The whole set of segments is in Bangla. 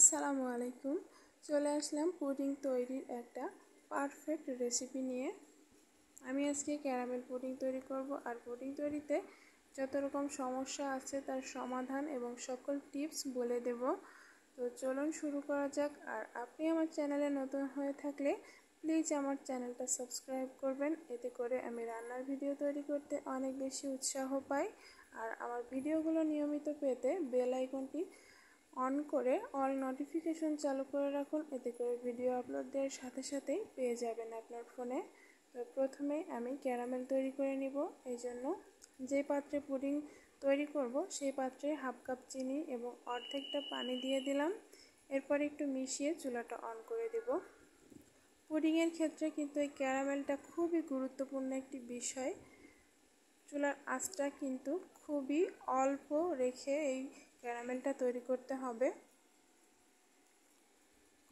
আসসালামু আলাইকুম। চলে আসলাম পুডিং তৈরির একটা পারফেক্ট রেসিপি নিয়ে। আমি আজকে ক্যারামেল পুডিং তৈরি করব আর পুডিং তৈরিতে যত রকম সমস্যা আছে তার সমাধান এবং সকল টিপস বলে দেব। তো চলুন শুরু করা যাক আর আপনি আমার চ্যানেলে নতুন হয়ে থাকলে প্লিজ আমার চ্যানেলটা সাবস্ক্রাইব করবেন। এতে করে আমি রান্নার ভিডিও তৈরি করতে অনেক বেশি উৎসাহ পাই। আর আমার ভিডিওগুলো নিয়মিত পেতে বেল আইকনটি অন করে অল নোটিফিকেশন চালু করে রাখুন। এতে করে ভিডিও আপলোড দেওয়ার সাথে সাথেই পেয়ে যাবেন আপনার ফোনে তো প্রথমে আমি ক্যারামেল তৈরি করে নিব। এই জন্য যে পাত্রে পুডিং তৈরি করব, সেই পাত্রে হাফ কাপ চিনি এবং অর্ধেকটা পানি দিয়ে দিলাম। এরপর একটু মিশিয়ে চুলাটা অন করে দেব। পুডিংয়ের ক্ষেত্রে কিন্তু এই ক্যারামেলটা খুবই গুরুত্বপূর্ণ একটি বিষয়। চুলার আঁচটা কিন্তু খুবই অল্প রেখে এই ক্যারামেলটা তৈরি করতে হবে।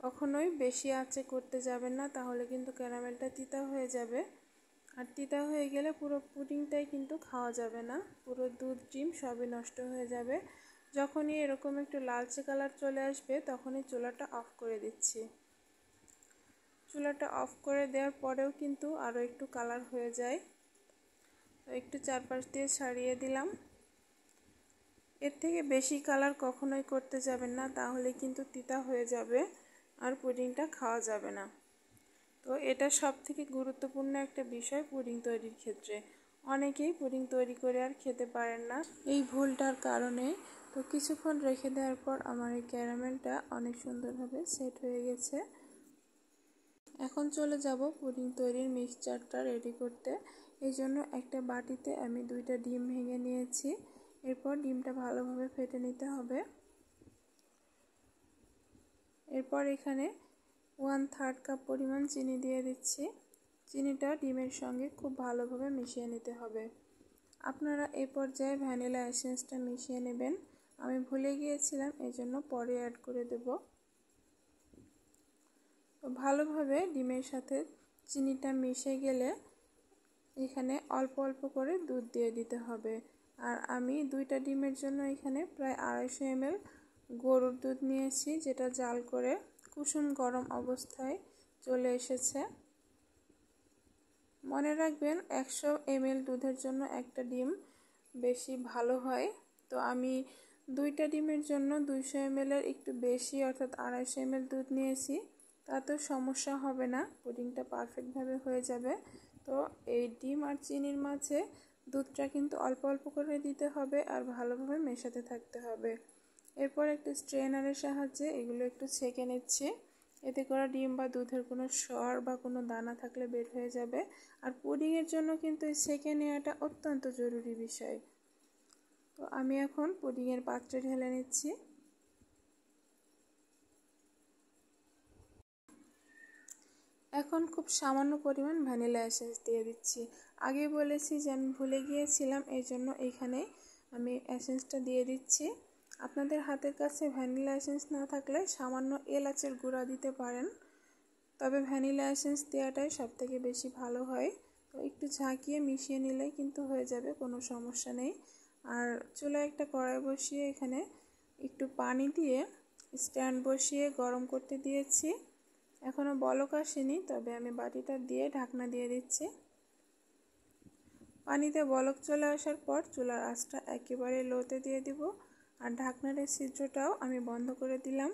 কখনোই বেশি আঁচে করতে যাবেন না, তাহলে কিন্তু ক্যারামেলটা তিতা হয়ে যাবে। আর তিতা হয়ে গেলে পুরো পুডিংটাই কিন্তু খাওয়া যাবে না, পুরো দুধ, ডিম সবই নষ্ট হয়ে যাবে। যখনই এরকম একটু লালচে কালার চলে আসবে, তখনই চুলাটা অফ করে দিচ্ছি। চুলাটা অফ করে দেওয়ার পরেও কিন্তু আরও একটু কালার হয়ে যায়। তো একটু চারপাশ দিয়ে ছাড়িয়ে দিলাম। এর থেকে বেশি কালার কখনোই করতে যাবেন না, তাহলে কিন্তু তিতা হয়ে যাবে আর পুডিংটা খাওয়া যাবে না। তো এটা সব থেকে গুরুত্বপূর্ণ একটা বিষয় পুডিং তৈরির ক্ষেত্রে। অনেকেই পুডিং তৈরি করে আর খেতে পারেন না। এই ভুলটার কারণে তো কিছুক্ষণ রেখে দেওয়ার পর আমার এই ক্যারামেলটা অনেক সুন্দরভাবে সেট হয়ে গেছে। এখন চলে যাব পুডিং তৈরির মিক্সচারটা রেডি করতে। এই জন্য একটা বাটিতে আমি দুইটা ডিম ভেঙে নিয়েছি। এরপর ডিমটা ভালোভাবে ফেটে নিতে হবে। এরপর এখানে ওয়ান থার্ড কাপ পরিমাণ চিনি দিয়ে দিচ্ছি। চিনিটা ডিমের সঙ্গে খুব ভালোভাবে মিশিয়ে নিতে হবে। আপনারা এ পর্যায়ে ভ্যানিলা এসেন্সটা মিশিয়ে নেবেন। আমি ভুলে গিয়েছিলাম এই জন্য পরে অ্যাড করে দেব। ভালোভাবে ডিমের সাথে চিনিটা মিশে গেলে এখানে অল্প অল্প করে দুধ দিয়ে দিতে হবে। আর আমি দুইটা ডিমের জন্য এখানে প্রায় আড়াইশো এমএল গরুর দুধ নিয়েছি, যেটা জাল করে কুসুম গরম অবস্থায় চলে এসেছে। মনে রাখবেন, একশো এমএল দুধের জন্য একটা ডিম বেশি ভালো হয়। তো আমি দুইটা ডিমের জন্য দুইশো এমএলের একটু বেশি, অর্থাৎ আড়াইশো এমএল দুধ নিয়েছি। তাতেও সমস্যা হবে না, পুডিংটা পারফেক্টভাবে হয়ে যাবে। তো এই ডিম আর চিনির মাঝে দুধটা কিন্তু অল্প অল্প করে দিতে হবে আর ভালোভাবে মেশাতে থাকতে হবে। এরপর একটু স্ট্রেনারের সাহায্যে এগুলো একটু ছেঁকে নিচ্ছি। এতে করে ডিম বা দুধের কোনো স্বর বা কোনো দানা থাকলে বের হয়ে যাবে। আর পুডিংয়ের জন্য কিন্তু এই ছেঁকে নেওয়াটা অত্যন্ত জরুরি বিষয়। তো আমি এখন পুডিংয়ের পাত্রে ঢেলে নিচ্ছি। এখন খুব সামান্য পরিমাণ ভ্যানিলা এসেন্স দিয়ে দিচ্ছি। আগে বলেছি যে আমি ভুলে গিয়েছিলাম, এই জন্য এইখানে আমি এসেন্সটা দিয়ে দিচ্ছি। আপনাদের হাতের কাছে ভ্যানিলা এসেন্স না থাকলে সামান্য এলাচের গুঁড়া দিতে পারেন। তবে ভ্যানিলা এসেন্স দেওয়াটাই সব থেকে বেশি ভালো হয়। তো একটু ঝাঁকিয়ে মিশিয়ে নিলে কিন্তু হয়ে যাবে, কোনো সমস্যা নেই। আর চুলায় একটা কড়াই বসিয়ে এখানে একটু পানি দিয়ে স্ট্যান্ড বসিয়ে গরম করতে দিয়েছি। এখনও বলক আসেনি, তবে আমি বাটিটা দিয়ে ঢাকনা দিয়ে দিচ্ছি। পানিতে বলক চলে আসার পর চুলার আঁচটা একেবারে লোতে দিয়ে দিব। আর ঢাকনার ছিদ্রটাও আমি বন্ধ করে দিলাম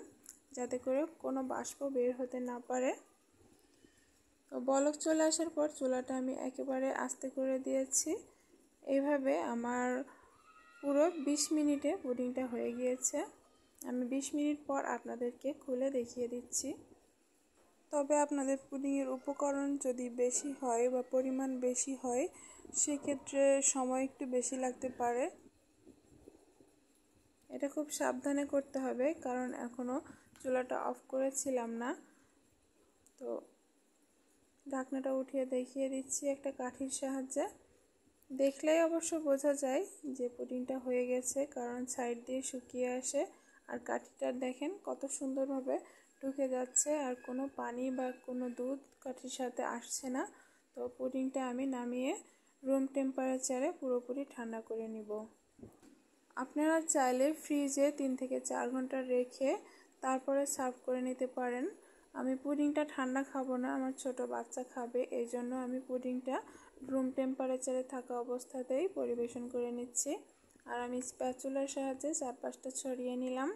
যাতে করে কোনো বাষ্প বের হতে না পারে। তো বলক চলে আসার পর চুলাটা আমি একেবারে আস্তে করে দিয়েছি। এইভাবে আমার পুরো ২০ মিনিটে পুডিংটা হয়ে গিয়েছে। আমি ২০ মিনিট পর আপনাদেরকে খুলে দেখিয়ে দিচ্ছি। তবে আপনাদের পুডিংয়ের উপকরণ যদি বেশি হয় বা পরিমাণ বেশি হয়, সেক্ষেত্রে সময় একটু বেশি লাগতে পারে। এটা খুব সাবধানে করতে হবে, কারণ এখনও চুলাটা অফ করেছিলাম না। তো ঢাকনাটা উঠিয়ে দেখিয়ে দিচ্ছি একটা কাঠির সাহায্যে। দেখলেই অবশ্য বোঝা যায় যে পুডিংটা হয়ে গেছে, কারণ সাইড দিয়ে শুকিয়ে আসে। আর কাঠিটা দেখেন কত সুন্দরভাবে ঢুকে যাচ্ছে আর কোনো পানি বা কোনো দুধ কাঠির সাথে আসছে না। তো পুডিংটা আমি নামিয়ে রুম টেম্পারেচারে পুরোপুরি ঠান্ডা করে নিব। আপনারা চাইলে ফ্রিজে তিন থেকে চার ঘণ্টা রেখে তারপরে সার্ভ করে নিতে পারেন। আমি পুডিংটা ঠান্ডা খাব না, আমার ছোট বাচ্চা খাবে, এই জন্য আমি পুডিংটা রুম টেম্পারেচারে থাকা অবস্থাতেই পরিবেশন করে নিচ্ছি। আর আমি স্প্যাচুলার সাহায্যে চারপাশটা ছড়িয়ে নিলাম।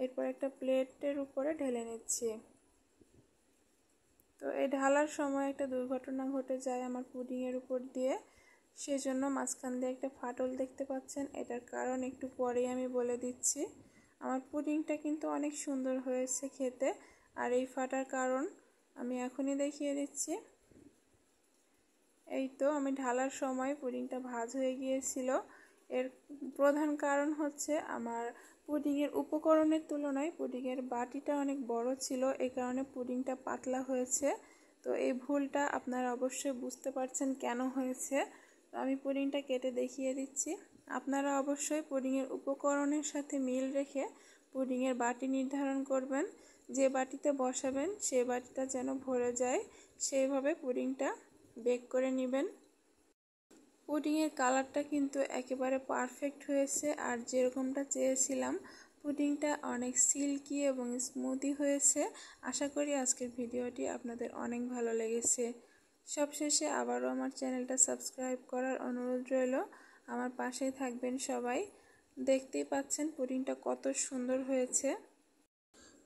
এরপর একটা প্লেটের উপরে ঢেলে নিচ্ছি। তো এই ঢালার সময় একটা দুর্ঘটনা ঘটে যায় আমার পুডিংয়ের উপর দিয়ে। সেজন্য মাঝখান দিয়ে একটা ফাটল দেখতে পাচ্ছেন। এটার কারণ একটু পরেই আমি বলে দিচ্ছি। আমার পুডিংটা কিন্তু অনেক সুন্দর হয়েছে খেতে। আর এই ফাটার কারণ আমি এখনই দেখিয়ে দিচ্ছি। এই তো আমি ঢালার সময় পুডিংটা ভাজ হয়ে গিয়েছিল। এর প্রধান কারণ হচ্ছে আমার পুডিংয়ের উপকরণের তুলনায় পুডিংয়ের বাটিটা অনেক বড় ছিল এই কারণে পুডিংটা পাতলা হয়েছে। তো এই ভুলটা আপনারা অবশ্যই বুঝতে পারছেন কেন হয়েছে। তো আমি পুডিংটা কেটে দেখিয়ে দিচ্ছি। আপনারা অবশ্যই পুডিংয়ের উপকরণের সাথে মিল রেখে পুডিংয়ের বাটি নির্ধারণ করবেন। যে বাটিতে বসাবেন সে বাটিটা যেন ভরে যায়, সেইভাবে পুডিংটা বেক করে নেবেন। পুডিংয়ের কালারটা কিন্তু একেবারে পারফেক্ট হয়েছে। আর যেরকমটা চেয়েছিলাম, পুডিংটা অনেক সিল্কি এবং স্মুদি হয়েছে। আশা করি আজকের ভিডিওটি আপনাদের অনেক ভালো লেগেছে। সবশেষে আবারও আমার চ্যানেলটা সাবস্ক্রাইব করার অনুরোধ রইল। আমার পাশেই থাকবেন সবাই। দেখতেই পাচ্ছেন পুডিংটা কত সুন্দর হয়েছে।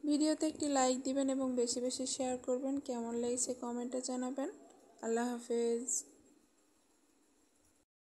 ভিডিওতে একটি লাইক দিবেন এবং বেশি বেশি শেয়ার করবেন। কেমন লেগেছে কমেন্টে জানাবেন। আল্লাহ হাফেজ।